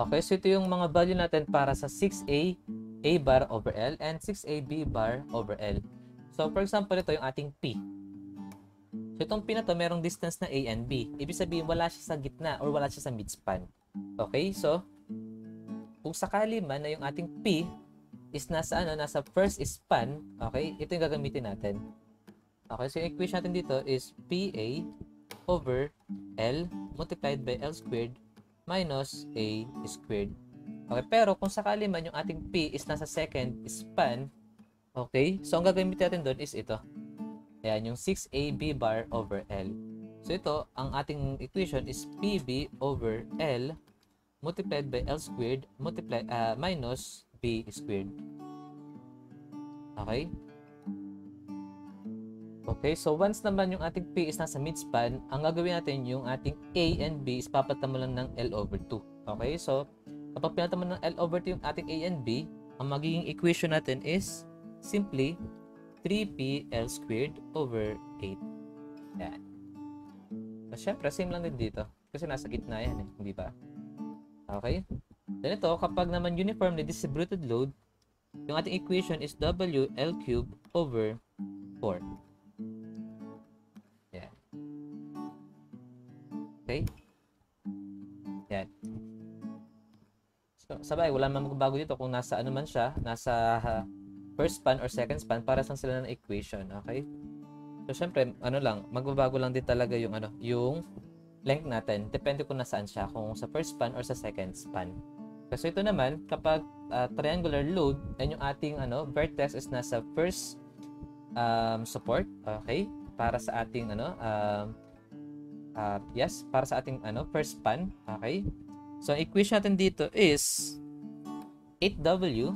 Okay, so ito yung mga value natin para sa 6a a bar over L and 6a b bar over L. So, for example, ito yung ating P. So, itong P na to, merong distance na A and B. Ibig sabihin, wala siya sa gitna or wala siya sa midspan. Okay, so, kung sakali man na yung ating P is nasa ano, nasa first span, okay, ito yung gagamitin natin. Okay, so yung equation natin dito is PA over L multiplied by L squared minus A squared. Okay, pero kung sakali man yung ating P is nasa second span, okay, so ang gagamitin natin doon is ito. Ayan, yung 6AB bar over L. So ito, ang ating equation is PB over L multiplied by L squared multiplied uh, minus B squared. Okay? Okay, so once naman yung ating P is nasa midspan, ang gagawin natin yung ating A and B is papalitan mo lang ng L over 2. Okay, so kapag pinalitan mo ng L over 2 yung ating A and B, ang magiging equation natin is simply 3P L squared over 8. Yan. So, syempre, same lang din dito. Kasi nasa gitna yan eh, hindi ba? Okay? Then ito, kapag naman uniformly distributed load, yung ating equation is W L cube over 4. Okay? Yan. So, sabay, wala man magbago dito kung nasa ano man siya, nasa uh, first span or second span, para sa sila ng equation. Okay? So, syempre, ano lang, magbabago lang din talaga yung ano, yung length natin. Depende kung nasaan siya, kung sa first span or sa second span. Kasi ito naman, kapag uh, triangular load, and yung ating ano, vertex is nasa first um, support, okay? Para sa ating ano, um, uh, yes, para sa ating ano, first span, okay? So, ang equation natin dito is 8W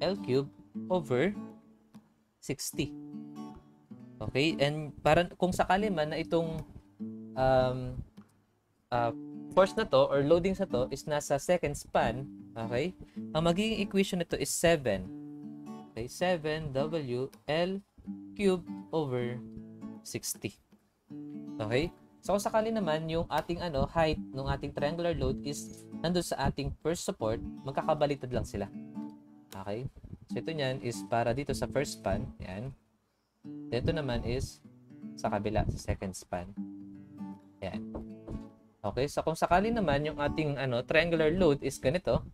L cube over 60. Okay? And para kung sakali man na itong um, uh, force na to or loading sa to is nasa second span, okay? Ang magiging equation nito is 7. Okay, 7W L cube over 60. Okay? So kung sakali naman yung ating ano height ng ating triangular load is nandun sa ating first support, magkakabaliktad lang sila. Okay? So ito niyan is para dito sa first span, yan. Ito naman is sa kabila, sa second span. Yan. Okay, so kung sakali naman yung ating ano triangular load is ganito,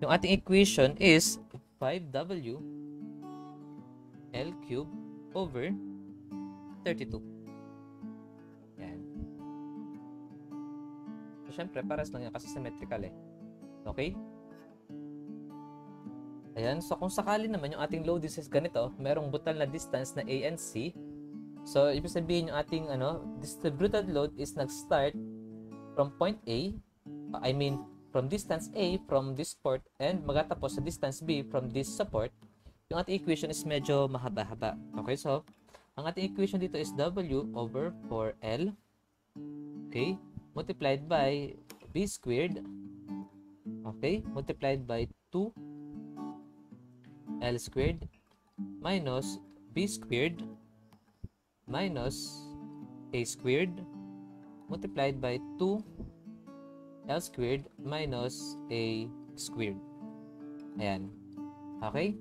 yung ating equation is 5W L cube over 32. So, syempre, paras lang yan kasi symmetrical eh. Okay? Ayan, so kung sakali naman yung ating load is ganito, merong butal na distance na A and C. So, ibig sabihin yung ating ano, distributed load is nag-start from point A, I mean, from distance A from this support and magatapos sa distance B from this support, yung ating equation is medyo mahaba-haba. Okay, so, ang ating equation dito is W over 4L, okay, multiplied by B squared, okay, multiplied by 2 L squared minus B squared minus A squared multiplied by 2 L squared minus A squared. Ayan. Okay?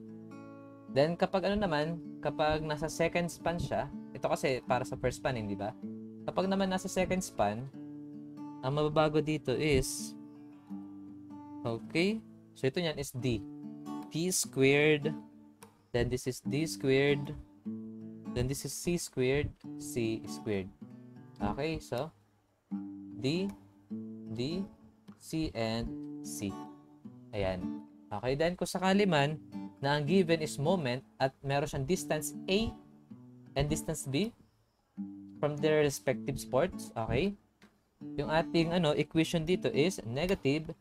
Then, kapag ano naman, kapag nasa second span siya, ito kasi para sa first span, hindi ba? Kapag naman nasa second span, ang mababago dito is, okay, so ito niyan is D t squared, then this is d squared, then this is c squared, c squared. Okay, so d, d, c, and c. Ayan. Okay, then kung sakali man na ang given is moment at meron siyang distance A and distance B from their respective sports, okay? Yung ating ano equation dito is negative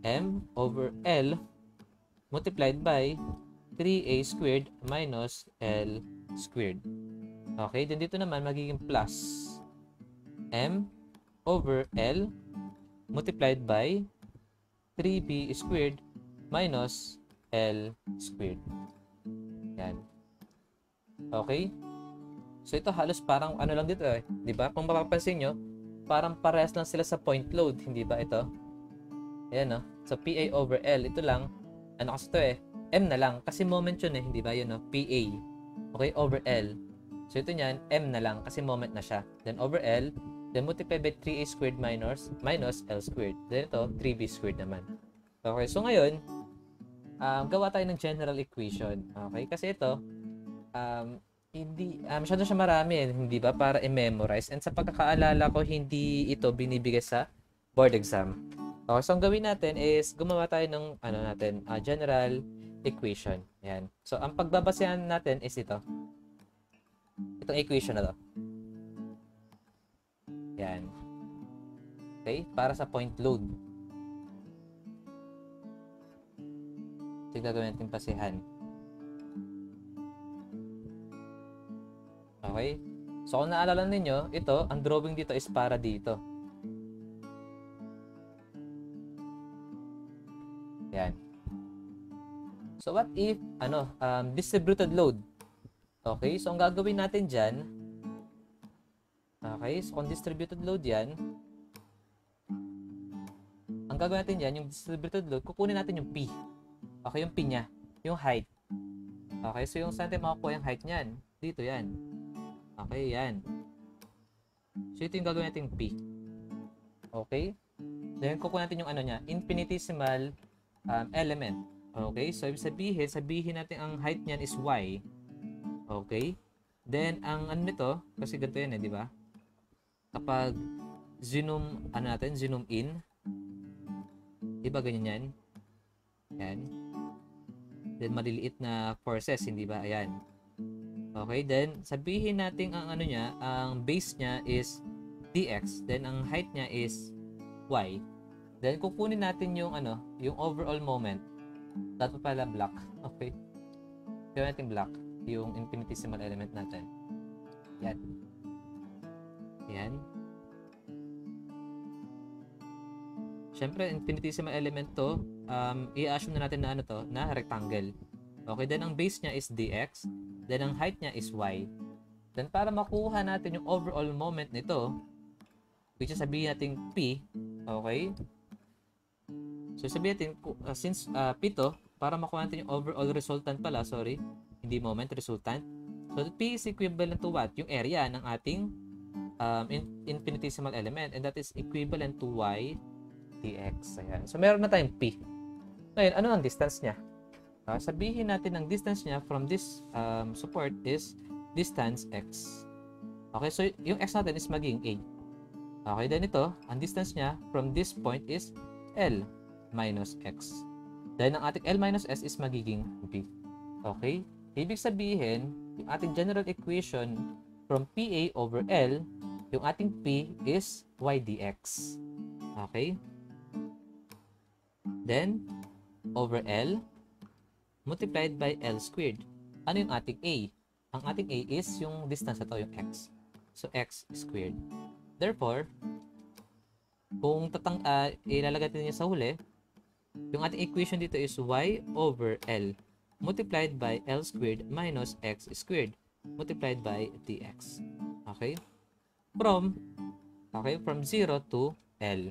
m over L multiplied by 3a squared minus l squared. Okay, then dito naman magiging plus m over l multiplied by 3b squared minus l squared. Yan. Okay? So ito halos parang ano lang dito eh, 'di ba? Kung mapapansin nyo, parang parehas lang sila sa point load, hindi ba ito? Ayan, no? So, PA over L, ito lang, ano kasi to eh, M na lang, kasi moment yun eh, hindi ba yun, no? PA, okay, over L. So, ito niyan, M na lang, kasi moment na siya. Then, over L, then multiply by 3A squared minus, minus L squared. Then, ito, 3B squared naman. Okay, so ngayon, um, gawa tayo ng general equation. Okay, kasi ito, um, hindi, uh, masyado siya marami, eh, hindi ba, para i-memorize. And sa pagkakaalala ko, hindi ito binibigay sa board exam. Okay, so ang gawin natin is gumawa tayo ng ano natin, uh, general equation. Yan. So ang pagbabasehan natin is ito. Itong equation na to. Yan. Okay, para sa point load. Gagawin natin pasihan. Okay? So, kung naalala ninyo, ito, ang drawing dito is para dito. Yan. So, what if, ano, um, distributed load? Okay, so ang gagawin natin dyan, okay, so kung distributed load yan, ang gagawin natin dyan, yung distributed load, kukunin natin yung P. Okay, yung P niya, yung height. Okay, so yung saan tayo makakuha yung height niyan? Dito yan. Okay, yan. So, ito yung gagawin natin P. Okay? Then, kukuha natin yung ano niya, infinitesimal um, element. Okay? So, ibig sabihin, sabihin natin ang height niyan is Y. Okay? Then, ang ano nito, kasi ganito yan eh, di ba? Kapag zoom, ano natin, zoom in, di ba ganyan yan? Yan. Then, maliliit na forces, hindi ba? Ayan. Okay, then sabihin natin ang ano niya, ang base niya is dx, then ang height niya is y. Then kukunin natin yung ano, yung overall moment. Dapat pala block. Okay. Gawin natin block, yung infinitesimal element natin. Yan. Yan. Siyempre, infinitesimal element to, um, i-assume na natin na ano to, na rectangle. Okay, then ang base niya is dx, then ang height niya is y. Then para makuha natin yung overall moment nito, which is sabihin natin p, okay? So sabihin natin, uh, since uh, p to, para makuha natin yung overall resultant pala, sorry, hindi moment, resultant. So p is equivalent to what? Yung area ng ating um, in infinitesimal element and that is equivalent to y dx. Ayan. So meron na tayong p. Ngayon, ano ang distance niya? Uh, sabihin natin ang distance niya from this um, support is distance x. Okay, so yung x natin is maging a. Okay, then ito, ang distance niya from this point is L minus x. Then ang ating L minus s is magiging b. Okay? Ibig sabihin, yung ating general equation from PA over L, yung ating P is y dx. Okay? Then, over L, multiplied by L squared. Ano yung ating A? Ang ating A is yung distance na to, yung X. So, X squared. Therefore, kung tatang, uh, ilalagay natin niya sa huli, yung ating equation dito is y over L multiplied by L squared minus X squared multiplied by dx. Okay? From, okay, from 0 to L.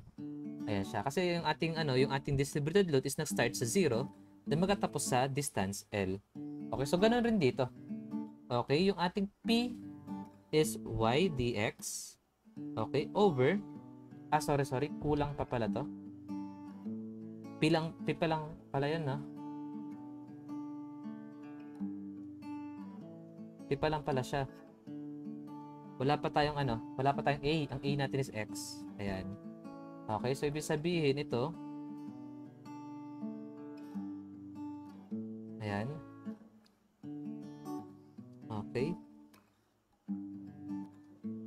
Ayan siya. Kasi yung ating, ano, yung ating distributed load is nag-start sa 0 Then magkatapos sa distance L. Okay, so ganun rin dito. Okay, yung ating P is y dx. Okay, over. Ah, sorry, sorry. Kulang pa pala to. P lang, P pa lang pala yan, ha? P pa lang pala siya. Wala pa tayong ano, wala pa tayong A. Ang A natin is X. Ayan. Okay, so ibig sabihin ito, Ayan. Okay.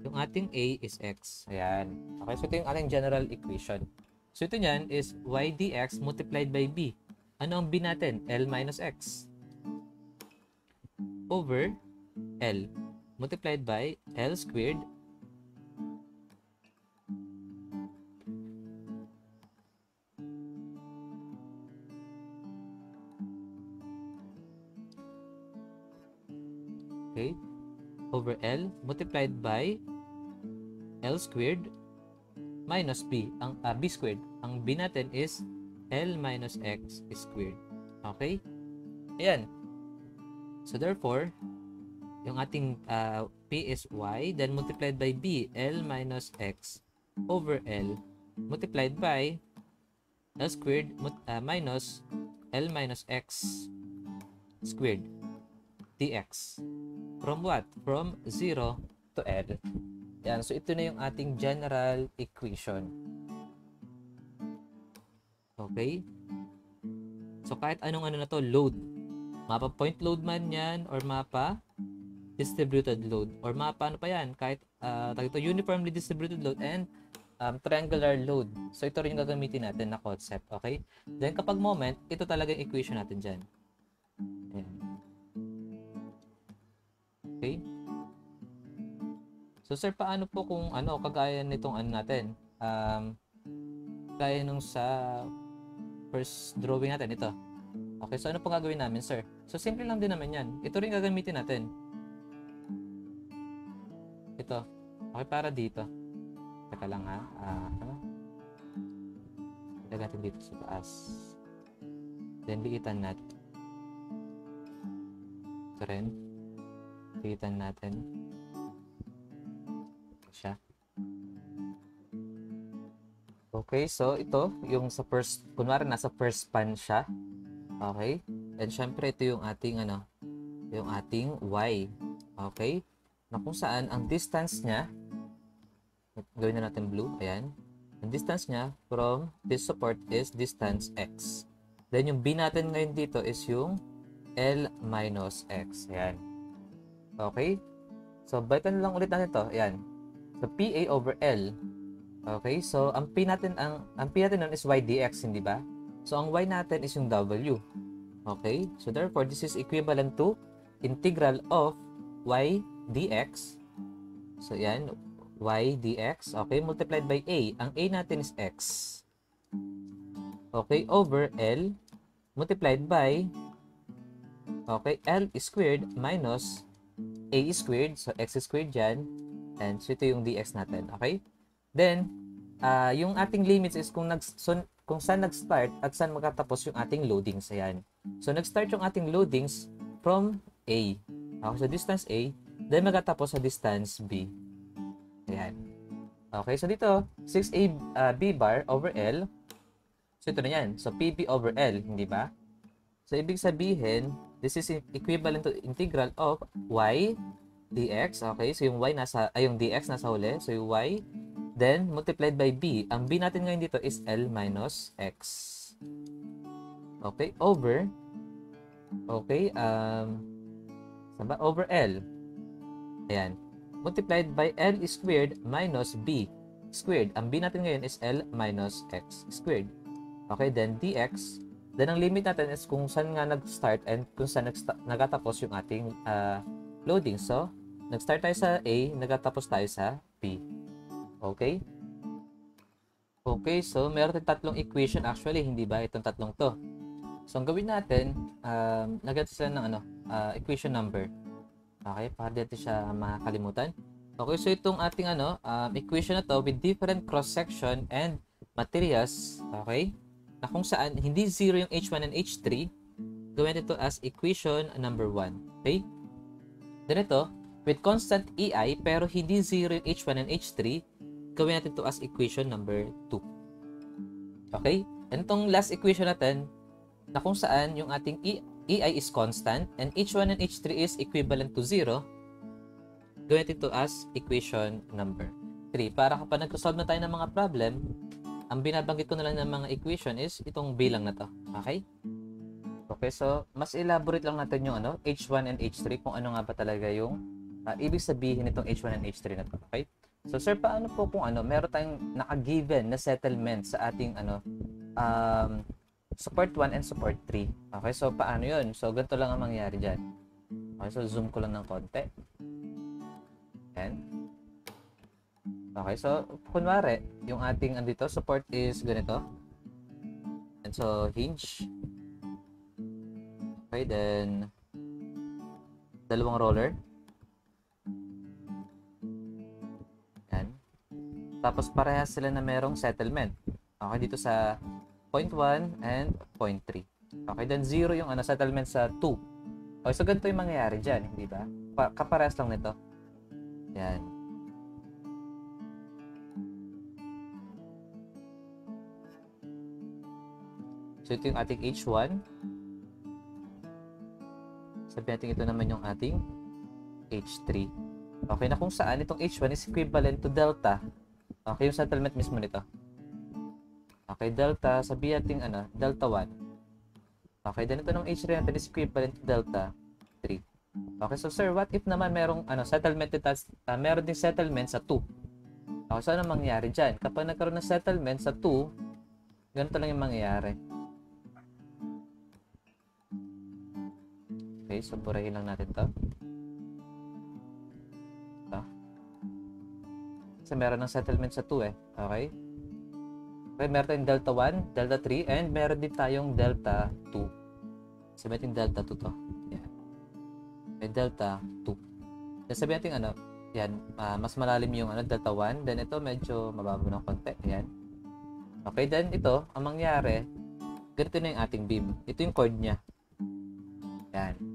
Yung ating A is X. Ayan. Okay, so ito yung ating general equation. So ito niyan is y dx multiplied by b. Ano ang b natin? L minus x. Over L multiplied by L squared L multiplied by L squared minus b, ang ah, b squared. Ang b natin is L minus X squared. Okay? Ayan. So therefore, yung ating ah, P is Y, then multiplied by B, L minus X over L, multiplied by L squared ah, minus L minus X squared dx. From what? From 0 to L. Yan. So, ito na yung ating general equation. Okay? So, kahit anong ano na to, load. Mapa point load man yan or mapa distributed load or mapa ano pa yan kahit uh, ito uniformly distributed load and um, triangular load. So ito rin yung gagamitin natin na concept, okay? Then kapag moment, ito talaga yung equation natin dyan. Okay? So sir, paano po kung ano, kagaya nitong ano natin? Um, kaya nung sa first drawing natin, ito. Okay, so ano pong gagawin namin, sir? So simple lang din naman yan. Ito rin gagamitin natin. Ito. Okay, para dito. Teka lang ha. Ah, ano? Ilagay dito sa taas. Then, liitan natin. Ito rin. Liitan natin. Siya. Okay, so ito, yung sa first, kunwari nasa first span siya. Okay? And syempre, ito yung ating, ano, yung ating y. Okay? Na kung saan, ang distance niya, gawin na natin blue, ayan. Ang distance niya from this support is distance x. Then yung b natin ngayon dito is yung L minus x. Ayan. Okay? So, balikan lang ulit natin to. Ayan. So, PA over L. Okay? So, ang P natin, ang, ang P natin nun is y dx, hindi ba? So, ang y natin is yung w. Okay? So, therefore, this is equivalent to integral of y dx. So, yan. y dx. Okay? Multiplied by a. Ang a natin is x. Okay? Over L. Multiplied by Okay, L squared minus A squared. So, X squared dyan. And so, ito yung dx natin. Okay? Then, uh, yung ating limits is kung, nag, so, kung saan nag-start at saan magkatapos yung ating loadings. Ayan. So, nag-start yung ating loadings from A. Okay, so distance A. Then, magkatapos sa distance B. Ayan. Okay, so dito, 6A uh, B bar over L. So, ito na yan. So, PB over L, hindi ba? So, ibig sabihin, this is equivalent to integral of y dx. Okay, so yung y nasa, ay yung dx nasa huli. So, yung y, then multiplied by b. Ang b natin ngayon dito is L minus x. Okay, over, okay, um, ba? Over L. Ayan. Multiplied by L squared minus b squared. Ang b natin ngayon is L minus x squared. Okay, then dx. Then ang limit natin is kung saan nga nag-start and kung saan nagtatapos yung ating uh, loading. So, nag-start tayo sa A, nagtatapos tayo sa B. Okay? Okay, so meron tayong tatlong equation actually, hindi ba? Itong tatlong to. So, ang gawin natin, um, nagati sila ng ano, uh, equation number. Okay, para dito siya makakalimutan. Okay, so itong ating ano, um, equation na to with different cross-section and materials, okay? Na kung saan hindi zero yung H1 and H3, gawin ito as equation number 1. Okay? Then ito, with constant EI pero hindi zero yung H1 and H3, gawin natin ito as equation number 2. Okay? And itong last equation natin, na kung saan yung ating e EI is constant and H1 and H3 is equivalent to 0, gawin natin ito as equation number 3. Para kapag nag-solve na tayo ng mga problem, ang binabanggit ko na lang ng mga equation is itong bilang na to. Okay? Okay, so mas elaborate lang natin yung ano, H1 and H3 kung ano nga ba talaga yung uh, ibig sabihin nitong H1 and H3 na to. Okay? So sir, paano po kung ano, meron tayong naka-given na settlement sa ating ano, um, support 1 and support 3. Okay, so paano yun? So ganito lang ang mangyayari dyan. Okay, so zoom ko lang ng konti. Yan. Okay, so, kunwari, yung ating andito, support is ganito. And so, hinge. Okay, then, dalawang roller. Yan. Tapos parehas sila na merong settlement. Okay, dito sa point 1 and point 3. Okay, then 0 yung ano, settlement sa 2. Okay, so ganito yung mangyayari dyan, di ba? Pa kaparehas lang nito. Yan. So ito yung ating H1. Sabihin natin ito naman yung ating H3. Okay, na kung saan itong H1 is equivalent to delta. Okay, yung settlement mismo nito. Okay, delta, sabihin natin ano, delta 1. Okay, then ito ng H3 natin is equivalent to delta 3. Okay, so sir, what if naman merong ano, settlement dito, uh, meron ding settlement sa 2? Okay, so ano mangyayari dyan? Kapag nagkaroon ng settlement sa 2, ganito lang yung mangyayari. Okay, so burahin lang natin to. Ito. Kasi meron ng settlement sa 2 eh. Okay? Okay, meron tayong delta 1, delta 3, and meron din tayong delta 2. Sabihin natin delta 2 to. Yan. Okay, delta 2. Then sabihin natin ano, yan, uh, mas malalim yung ano, delta 1. Then ito medyo mababaw ng konti. Yan. Okay, then ito, ang mangyari, ganito na yung ating beam. Ito yung chord niya. Yan.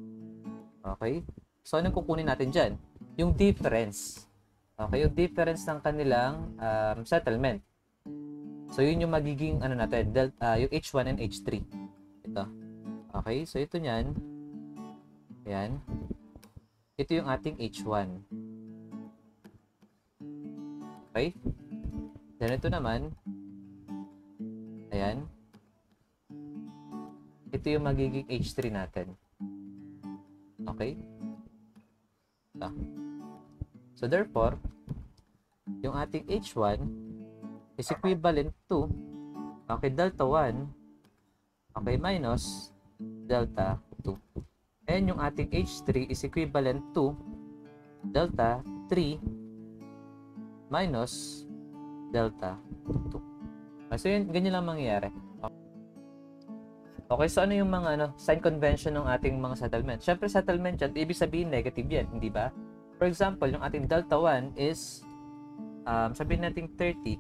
Okay? So, anong kukunin natin dyan? Yung difference. Okay, yung difference ng kanilang um, settlement. So, yun yung magiging, ano natin, del, uh, yung H1 and H3. Ito. Okay, so ito niyan. Ayan. Ito yung ating H1. Okay? Then ito naman, ayan. Ito yung magiging H3 natin. Okay? Ito. So, therefore, yung ating H1 is equivalent to okay, delta 1 okay, minus delta 2. And yung ating H3 is equivalent to delta 3 minus delta 2. Okay, so yun, ganyan lang mangyayari. Okay, so ano yung mga ano, sign convention ng ating mga settlement? Siyempre, settlement dyan, ibig sabihin negative yan, hindi ba? For example, yung ating delta 1 is, um, sabihin natin 30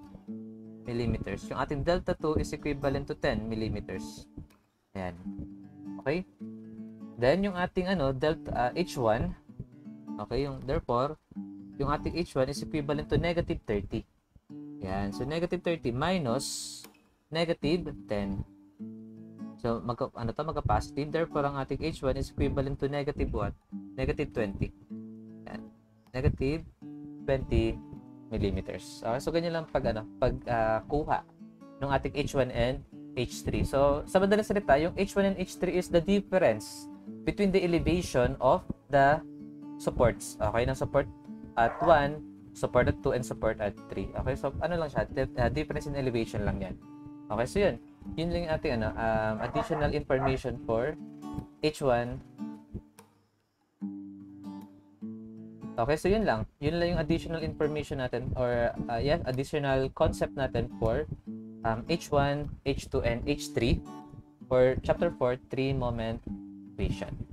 millimeters. Yung ating delta 2 is equivalent to 10 millimeters. Ayan. Okay? Then, yung ating ano, delta uh, H1, okay, yung, therefore, yung ating H1 is equivalent to negative 30. Ayan. So, negative 30 minus negative 10. So, mag, ano to, magka-positive. Therefore, ang ating H1 is equivalent to negative what? Negative 20. Yan. Negative 20 millimeters. Okay, so, ganyan lang pag, ano, pag uh, kuha ng ating H1 and H3. So, sa madaling salita, yung H1 and H3 is the difference between the elevation of the supports. Okay, ng support at 1, support at 2, and support at 3. Okay, so ano lang siya, uh, difference in elevation lang yan. Okay, so yun yun lang ating ano, um, additional information for H1. Okay, so yun lang. Yun lang yung additional information natin or uh, yeah, additional concept natin for um, H1, H2, and H3 for chapter 4, 3 moment equation.